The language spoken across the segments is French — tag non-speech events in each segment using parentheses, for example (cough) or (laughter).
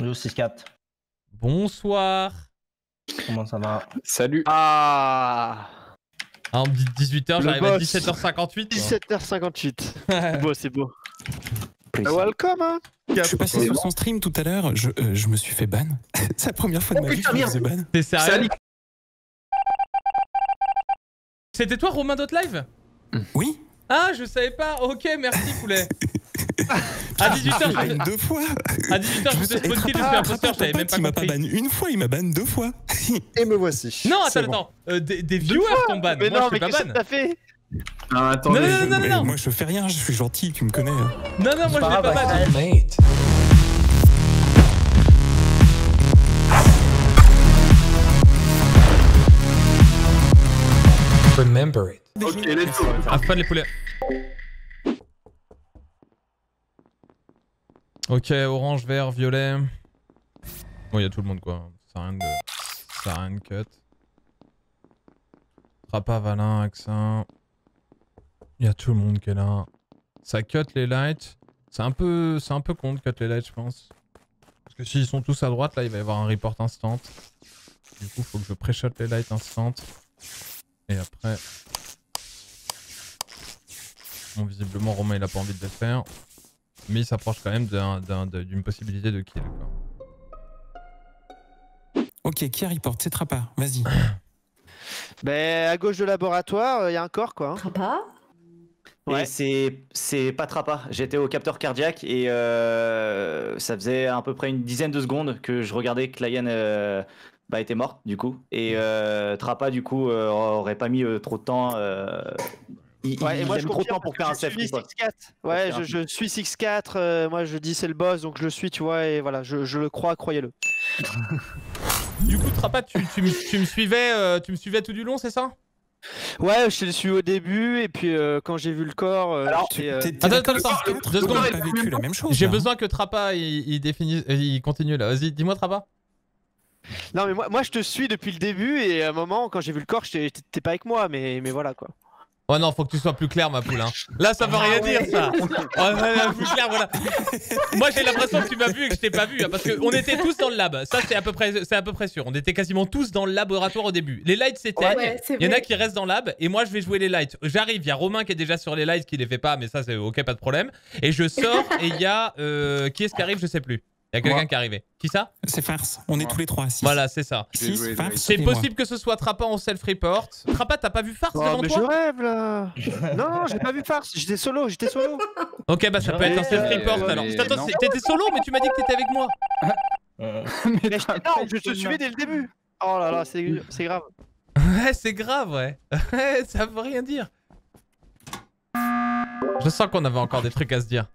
Yo 6-4. Bonsoir. Comment ça va? Salut. Ah Ah, on me dit 18h, Le j'arrive à boss. 17h58. 17h58. C'est beau, c'est beau. Welcome, hein Je suis passé sur son stream tout à l'heure, je, euh, je me suis fait ban. (laughs) C'est la première fois de Oh, ma vie que je me faisais ban. T'es sérieux? Salut. C'était toi Romain.live Oui Ah, je savais pas. Ok, merci poulet. (laughs) À 18h, ban je... deux fois à 18h, je me suis- kill, je suis imposteur, Trappa, j'avais même pas il m'a pas ban une fois, il m'a ban deux fois. (laughs) Et me voici. Non, attends, attends. Euh, des, des viewers t'ont ban. Mais Moi, non, je mais suis pas qu'est-ce que ban. t'as fait? Ah, attendez. Non, non, non, Mais non. Moi je fais rien, je suis gentil, tu me connais. hein. Non, non, moi, je pas l'ai pas. Mate. Remember it. Ok, let's go. Ah, fun les poulets. Ok, orange, vert, violet. Bon, il y a tout le monde quoi. Ça rien de. Ça rien de cut. Trappa, Valin, Axin. Il y a tout le monde qui est là. Ça cut les lights. C'est un peu. C'est un con de cut les lights, je pense. Parce que s'ils sont tous à droite, là, il va y avoir un report instant. Du coup, faut que je pré-shot les lights instant. Et après. Bon, visiblement, Romain, il a pas envie de le faire. Mais il s'approche quand même d'un- d'un- de- d'une possibilité de kill. Quoi. Ok, qui a report C'est Trappa, vas-y. (laughs) Ben, à gauche de laboratoire, il y a un corps, quoi. hein. Trappa? Ouais. Et c'est c'est pas Trappa. J'étais au capteur cardiaque et euh, ça faisait à peu près une dizaine de secondes que je regardais que Layan euh, bah, était morte du coup. Et euh, Trappa du coup euh, aurait pas mis euh, trop de temps. Il, Ouais, il et moi je trop de temps pour faire un. 6-4. Ouais, je, suis 6-4. euh, moi je dis c'est le boss, donc je le suis, tu vois, et voilà, je, je le crois, croyez-le. (laughs) Du coup, Trappa, tu, tu, me- tu me suivais, euh, tu me suivais tout du long, c'est ça? Ouais, je le suis au début, et puis euh, quand j'ai vu le corps, euh, Alors, j'étais, euh, T'es- t'es Attends, attends, attends, deux secondes. J'ai besoin que Trappa il, il définisse, il continue là. Vas-y, dis-moi Trappa. Non, mais moi, moi je te suis depuis le début, et à un moment, quand j'ai vu le corps, j'étais- t'étais pas avec moi, mais, mais voilà quoi. Oh non, faut que tu sois plus clair, ma poule. hein. Là, ça veut rien dire, ça. (laughs) Oh, ouais, plus clair, voilà. Moi, j'ai l'impression que tu m'as vu et que je t'ai pas vu, hein, parce qu'on était tous dans le lab. Ça, c'est à peu près, c'est à peu près sûr. On était quasiment tous dans le laboratoire au début. Les lights s'éteignent. Ouais, Il y en a qui restent dans le lab et moi je vais jouer les lights. J'arrive, il y a Romain qui est déjà sur les lights qui les fait pas, mais ça c'est ok, pas de problème. Et je sors et il y a euh, qui est-ce qui arrive, je sais plus. Il y a quelqu'un qui est arrivé. Qui ça? C'est farce, on est tous les trois. Six. Voilà, c'est ça. Six, farce. C'est possible que ce soit Trappa en self-report. Trappa, t'as pas vu Farce Oh, devant mais je toi rêve là (laughs) Non, j'ai pas vu farce, j'étais solo, j'étais solo Ok, bah ça peut être un self-report alors. mais Attends, t'étais solo, mais tu m'as dit que t'étais avec moi. (laughs) Euh, Mais non, je te suivais dès le début Oh là là, c'est c'est grave. Ouais, c'est grave. (laughs) Ouais, ça veut rien dire. Je sens qu'on avait encore des trucs à se dire.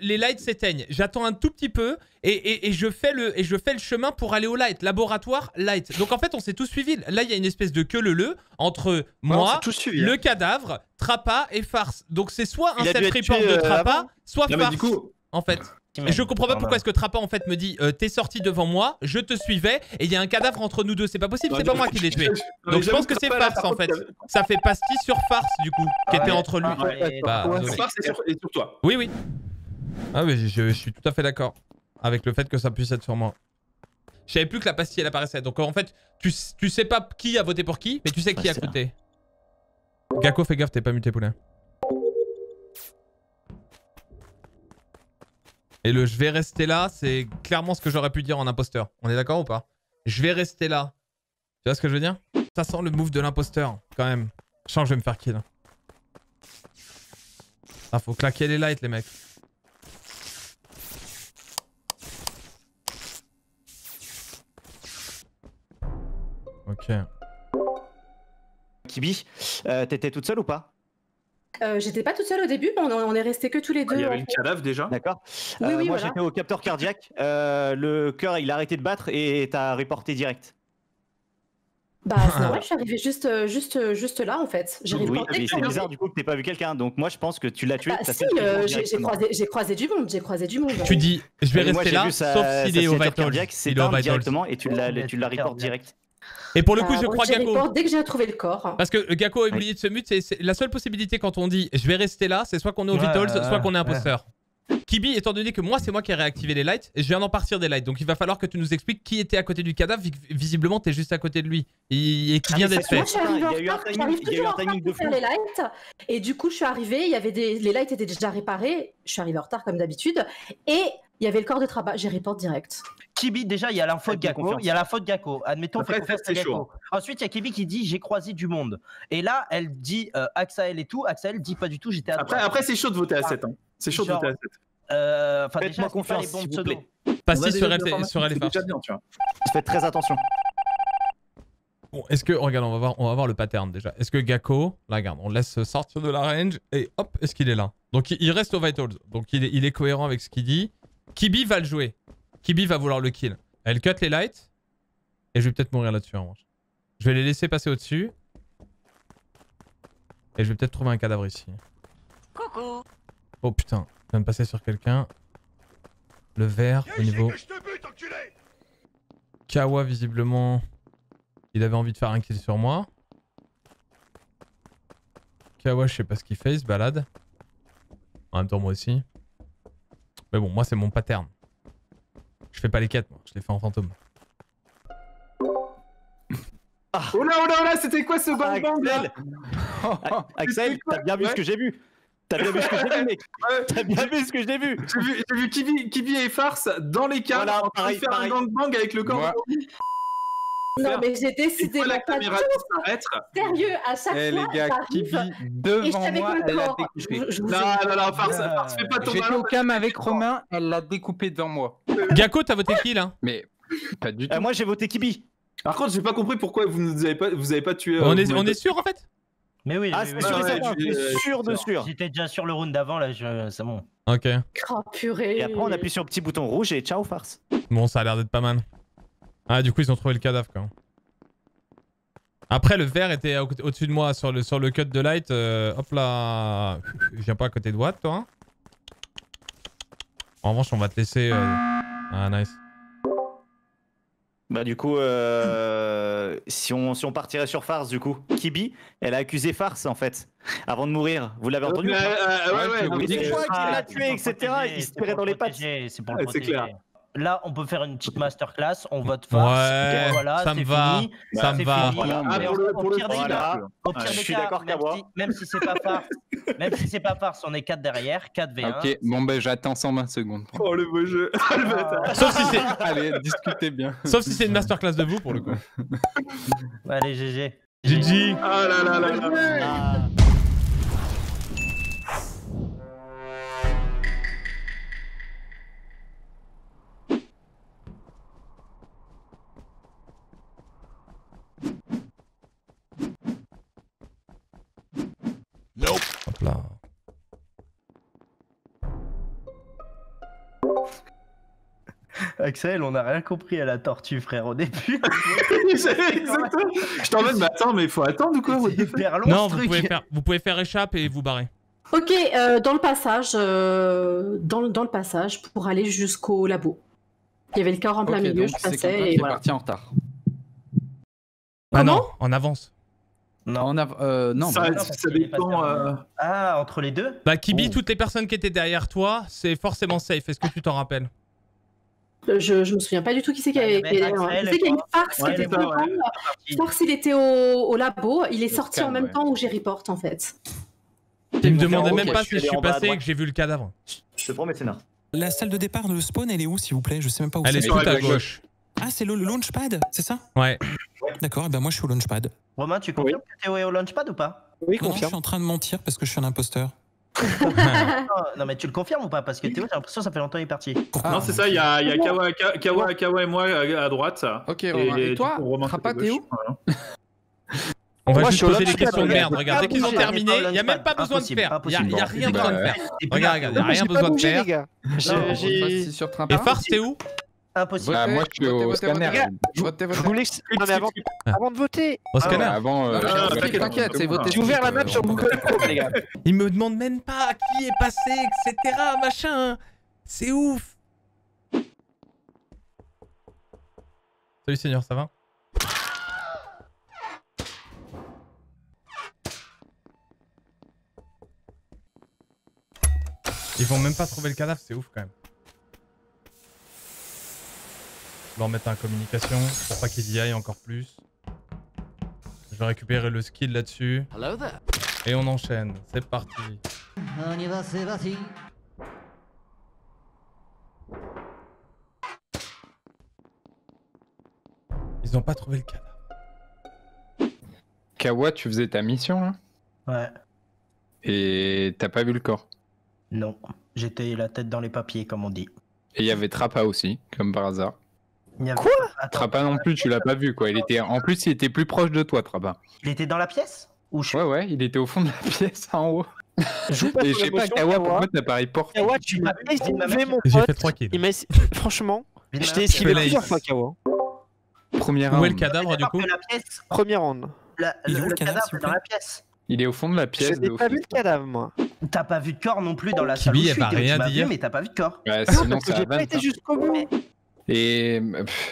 Les lights s'éteignent. J'attends un tout petit peu et, et- et je fais le, et je fais le chemin pour aller au light. Laboratoire, light. Donc en fait, on s'est tous suivis. Là, il y a une espèce de queue le entre moi, hein. le cadavre, Trappa et Farce. Donc c'est soit un self-report de euh, Trappa, avant. soit Non, Farce. du coup, En fait. Et je comprends pas pourquoi est-ce que Trappa en fait me dit euh, t'es sorti devant moi, je te suivais et il y a un cadavre entre nous deux. C'est pas possible, c'est pas moi qui l'ai (laughs) tué. Donc je pense que c'est Farce en fait. Ça fait pastis sur Farce du coup, qui était entre lui. Ouais, Bah. Farce est sur toi. Oui, oui. Ah oui, je, je suis tout à fait d'accord avec le fait que ça puisse être sur moi. Je savais plus que la pastille elle apparaissait. Donc en fait, tu, tu sais pas qui a voté pour qui, mais tu sais qui Ouais, a coûté. Gakko, fais gaffe, t'es pas muté poulet. Et le je vais rester là, c'est clairement ce que j'aurais pu dire en imposteur. On est d'accord ou pas? Je vais rester là. Tu vois ce que je veux dire? Ça sent le move de l'imposteur, quand même. Je sens que je vais me faire kill. Ah, faut claquer les lights, les mecs. Ok. Kibi, euh, t'étais toute seule ou pas? Euh, J'étais pas toute seule au début, on, on est resté que tous les deux. Il y avait le fait. cadavre déjà? D'accord. Oui, Euh, oui, moi voilà. j'étais au capteur cardiaque. euh, le cœur il a arrêté de battre et t'as reporté direct. Bah, c'est (laughs) normal, je suis arrivée juste, juste, juste là en fait. J'ai Oui, reporté c'est bizarre du coup que t'aies pas vu quelqu'un. Donc moi je pense que tu l'as tué. Bah, si, euh, j'ai croisé, du monde, j'ai croisé du monde. Tu dis, je vais moi, rester j'ai là, sa- sauf sa s'il est au c'est Il est au directement et tu l'as Ouais, tu l'as c'est report cardiaque. direct. Et pour le coup, je crois report dès que j'ai trouvé le corps. Parce que Gakko a oublié de se mute, c'est la seule possibilité quand on dit je vais rester là, c'est soit qu'on est au Ouais, Vitals, soit qu'on est ouais. imposteur. Kibi, étant donné que moi, c'est moi qui ai réactivé les lights, et je viens d'en partir des lights, donc il va falloir que tu nous expliques qui était à côté du cadavre, vu que visiblement, t'es juste à côté de lui, et, et qui Ah, vient d'être fait. Moi, je suis arrivée en retard, j'arrive toujours en retard pour faire les lights. Et du coup, je suis arrivée, il y avait des... les lights étaient déjà réparés. Je suis arrivée en retard comme d'habitude. Et il y avait le corps de Trapas. J'ai report direct. Kibi, déjà, il y a l'info de Gakko. Il y a l'info de Gakko. Admettons, Après, fait confiance c'est à Gakko. chaud. Ensuite, il y a Kibi qui dit j'ai croisé du monde. Et là, elle dit euh, Axael et tout. Axael dit pas du tout, j'étais à Après, après c'est chaud de voter à 7. Hein. C'est chaud de Genre, à 7. Euh, Faites-moi déjà, c'est pas confiance, les bons s'il vous pseudos. plaît. Passe On a sur informations, sur c'est et déjà bien, tu vois. Faites très attention. Bon, est-ce que, regarde, on va, voir, on va voir le pattern déjà. Est-ce que Gakko, là, regarde, on laisse sortir de la range, et hop, est-ce qu'il est là? Donc il, il reste au Vitals, donc il est, il est cohérent avec ce qu'il dit. Kibi va le jouer. Kibi va vouloir le kill. Elle cut les lights, et je vais peut-être mourir là-dessus en revanche. Je vais les laisser passer au-dessus. Et je vais peut-être trouver un cadavre ici. Coucou. Oh putain, je viens de passer sur quelqu'un. Le vert au niveau. Kawa, visiblement, il avait envie de faire un kill sur moi. Kawa, je sais pas ce qu'il fait, il se balade. En même temps, moi aussi. Mais bon, moi, c'est mon pattern. Je fais pas les quêtes, moi. Je les fais en fantôme. Oh là, oh là, oh là, c'était quoi ce gangbang là Axel, A- Axel, t'as bien vu Ouais. ce que j'ai vu. T'as bien vu ce que j'ai vu, mec. (laughs) T'as bien vu ce que j'ai vu. J'ai vu, vu Kibi, Kibi et Farce dans les caves Voilà, en train de faire pareil. un gangbang avec le corps. Moi- Non, mais j'ai Et décidé voilà de la caméra tout. Sérieux, à chaque Eh les fois, gars, j'arrive Kibi, devant moi, elle l'a découpé. Je, Non, non, non, Farce, Farce, fais pas ton J'étais au cam avec Romain, elle l'a découpé devant moi. Gakko, t'as voté qui là? Mais pas du tout. Euh, moi, j'ai voté Kibi. Par contre, j'ai pas compris pourquoi vous nous avez pas, vous avez pas tué. euh, on, vous est, on est sûr en fait? Mais oui, Ah, oui, c'est oui, sûr ouais, je euh, sûr de sûr. J'étais déjà sur le round d'avant, là, je... c'est bon. Ok. Oh, purée. Et après, on appuie sur le petit bouton rouge et ciao, farce. Bon, ça a l'air d'être pas mal. Ah, du coup, ils ont trouvé le cadavre même. Après, le vert était au- au-dessus de moi sur le, sur le cut de light. euh, hop là. Viens pas à côté de Watt, toi. En revanche, on va te laisser. euh, Ah, nice. Bah, du coup, euh, (clears throat) si, on, si on partirait sur farce, du coup, Kibi, elle a accusé farce en fait, avant de mourir. Vous l'avez entendu Euh, euh, ouais, Ouais, ouais, que- fois qu'il Ah, l'a c'est tué, etc., protéger, il se tirait dans le les pattes. C'est pour le Ouais, protéger. clair. Là, on peut faire une petite masterclass. On vote farce. Ouais, voilà, ça me c'est va. fini. Ça me va. fini. Voilà. Ah, pour au- le, pour le pire des coup, cas, là, Au pire Ouais, des je suis cas, d'accord même qu'à si, même si c'est pas farce, même si c'est pas farce, on est 4 derrière, 4 v 1. Ok, bon ben j'attends 120 secondes. Oh le beau jeu. (laughs) Ah. Sauf si c'est, Allez, discutez bien. sauf si c'est une masterclass de vous pour le coup. Allez, GG. GG. Ah là là là là. Ah. Axel, on n'a rien compris à la tortue, frère, au début. (laughs) (laughs) Exactement. Je t'en mode, mais attends, mais il faut attendre ou quoi C'est hyper long, Non, ce vous truc. pouvez, faire, vous pouvez faire échappe et vous barrer. Ok, euh, dans le passage, euh, dans, le- dans le passage, pour aller jusqu'au labo. Il y avait le corps en plein Ok, milieu, je c'est passais quelqu'un et qui est voilà. parti en retard. Ah non, en avance. Non. En av- euh, non, Ça, bah, ça dépend. euh, Ah, entre les deux Bah, Kibi, Oh. toutes les personnes qui étaient derrière toi, c'est forcément safe. Est-ce que tu t'en rappelles? Je, je me souviens pas du tout qui c'est qui Bah, avait. Je sais qu'il y a une farce Ouais, qui était devant. ouais. Farce, il était au, au labo. Il est Le sorti scan, en même ouais. temps où j'ai report en fait. Il me demandait même pas si je suis passé et que j'ai vu le cadavre. Je te promets, Sénat. La salle de départ, le spawn, elle est où, s'il vous plaît? Je sais même pas où Elle est c'est. tout à gauche. Ah, c'est le, launchpad, c'est ça? Ouais. D'accord, et ben moi je suis au launchpad. Romain, tu confirmes que est au launchpad ou pas? Oui, non, je confirme. suis en train de mentir parce que je suis un imposteur. Non, mais tu le confirmes ou pas? Parce que Théo, j'ai l'impression que ça fait longtemps qu'il est parti. Pourquoi Non, c'est ça, il y a, il y a Kawa, Ka- Kawa, Kawa et moi à, droite. ça. Ok, Romain. Et, du toi, où Voilà. On va Moi, juste poser des questions de merde. Regarde, dès qu'ils ont terminé, pas il n'y a même pas besoin de faire. Il n'y a, y a rien besoin de faire. Et Regarde, il n'y a rien pas besoin de faire. Et. Farce, t'es où Impossible. Bah, moi je suis au scanner. Je voulais que- non, mais avant, avant de voter, Au Ah scanner. Avant, euh, Ah, t'inquiète, t'inquiète, t'inquiète, c'est voté. j'ai ouvert la map sur Euh, Google Chrome, les gars. (laughs) Il me demande même pas qui est passé, etc. Machin. C'est ouf. Salut Seigneur, ça va? Ils font ont même pas trouvé le cadavre, c'est ouf quand même. Je vais leur mettre un communication pour pas qu'ils y aillent encore plus. Je vais récupérer le skill là-dessus. Et on enchaîne. C'est parti. Ils ont pas trouvé le cadavre. Kawa, tu faisais ta mission là? Ouais. Et t'as pas vu le corps? Non. J'étais la tête dans les papiers, comme on dit. Et il y avait Trappa aussi, comme par hasard. Il y avait- Quoi Attends, non plus, tu l'as pas vu quoi. Il était... En plus, il était plus proche de toi, Trappa. Il était dans la pièce Ou je... Ouais, ouais, il était au fond de la (laughs) pièce en haut. Et je sais pas, Kawa, pourquoi t'as pas report Kawa, tu m'as esquivé mon J'ai fait pote. 3 kills. Il Franchement, je t'ai esquivé plusieurs fois, Kawa. Premier Où est round. le cadavre du coup Premier round. la- Il est le, cadavre, dans la pièce. Il est au fond de la Je pièce. n'ai de pas vu le cadavre, moi. T'as pas vu de corps non plus dans la Kibi, salle je elle va tu rien dire. mais t'as pas vu de corps. Ouais, Non, sinon, j'ai pas été jusqu'au bout. Et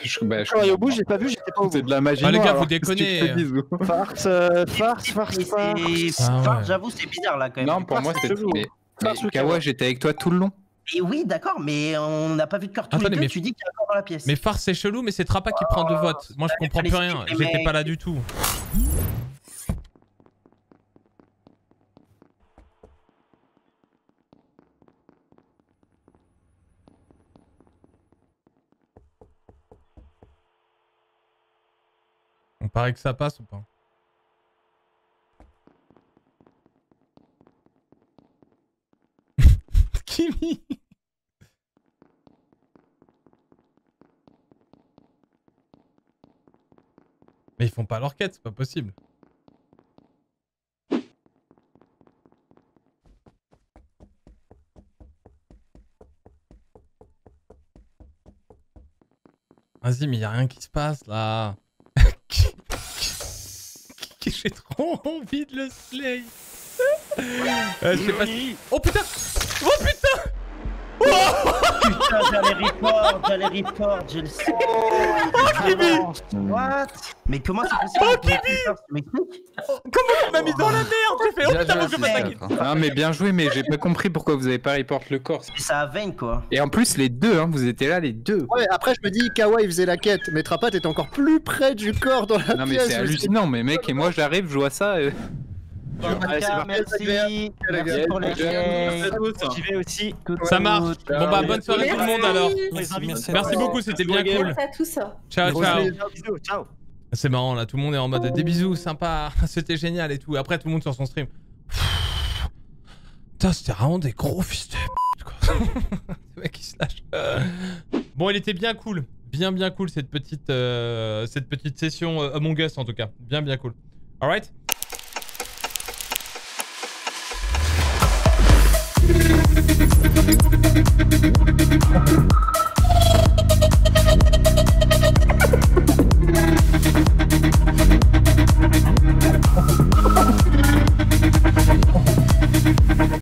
je, bah, je- Quand au bout, j'ai pas vu, j'étais pas au C'est bout. de la magie. Bah, les gars, vous déconnez, (laughs) Farce, euh, farce, farce, Mais farce. c'est- Ah. J'avoue, c'est bizarre là quand même. Non, pour moi, c'est c'était. chelou. Mais, Farce mais Kawa, j'étais avec toi tout le long. Et oui, d'accord, mais on n'a pas vu de corps tous Attendez, les deux. mais- Tu dis qu'il y a un corps dans la pièce. Mais farce c'est chelou, mais c'est Trappa qui prend deux votes. Moi je comprends plus rien. Mais- J'étais pas là du tout. Paraît que ça passe ou pas (laughs) Kimi Mais ils font pas leur quête, c'est pas possible. Vas-y, mais y a rien qui se passe là. J'ai trop envie de le slay. Euh, pas Oh putain Oh putain Putain, j'allais report, j'allais report, j'ai le sang. What Mais comment c'est possible Oh, m'expliques Comment tu m'as mis dans la merde J'ai fait Oh putain, faut que je kill. Ah, mais bien joué, mais j'ai pas compris pourquoi vous avez pas report le corps. Ça a veine quoi. Et en plus, les deux, hein, vous étiez là, les deux. Ouais, après je me dis, Kawa il faisait la quête, mais Trapat était encore plus près du corps dans la Non, mais pièce. c'est je me suis dit, hallucinant, mais mec, et moi j'arrive, je vois ça. c'est parti. Merci. Merci pour les. J'y vais aussi. Ça marche. Bon bah bonne soirée tout le monde alors. Merci, beaucoup, c'était bien cool. Merci à tous. Ciao ciao. Ciao. C'est marrant là, tout le monde est en mode des bisous, sympa, (laughs) c'était génial et tout. Après tout le monde sur son stream. Putain, c'était vraiment des gros fils de pute quoi. (laughs) Le mec il se lâche. Bon, il était bien cool, bien bien cool cette petite euh, cette petite session euh, Among Us en tout cas, bien bien cool. Alright.